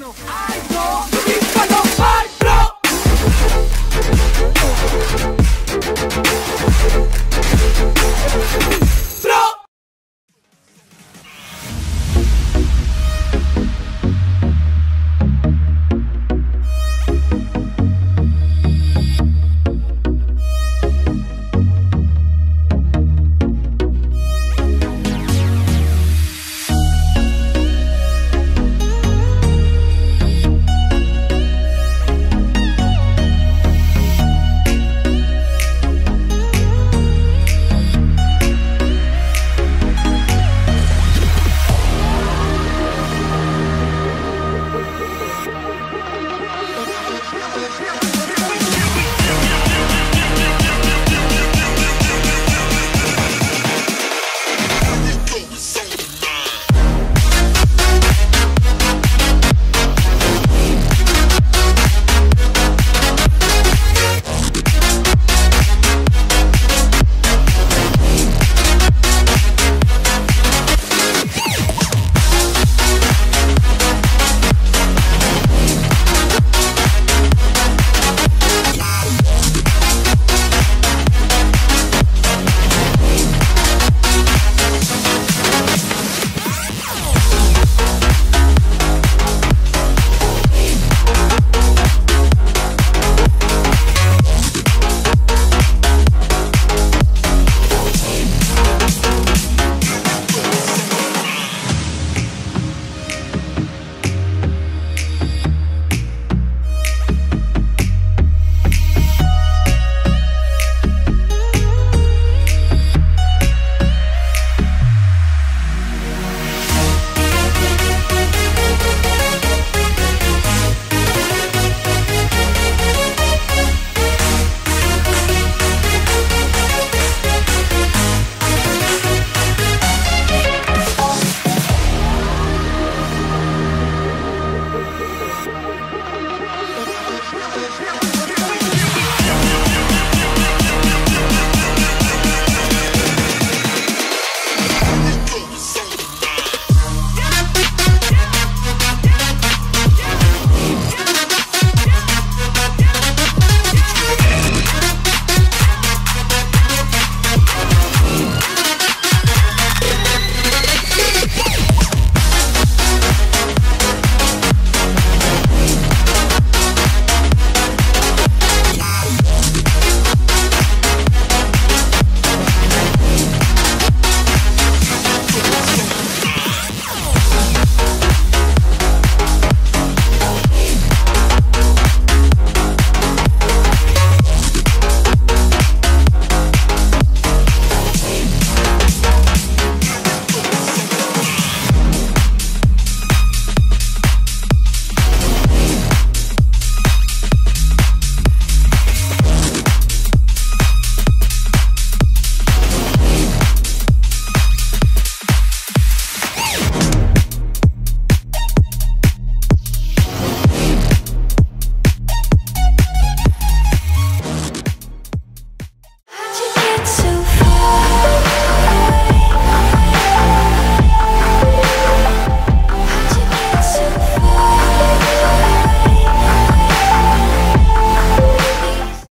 no. I don't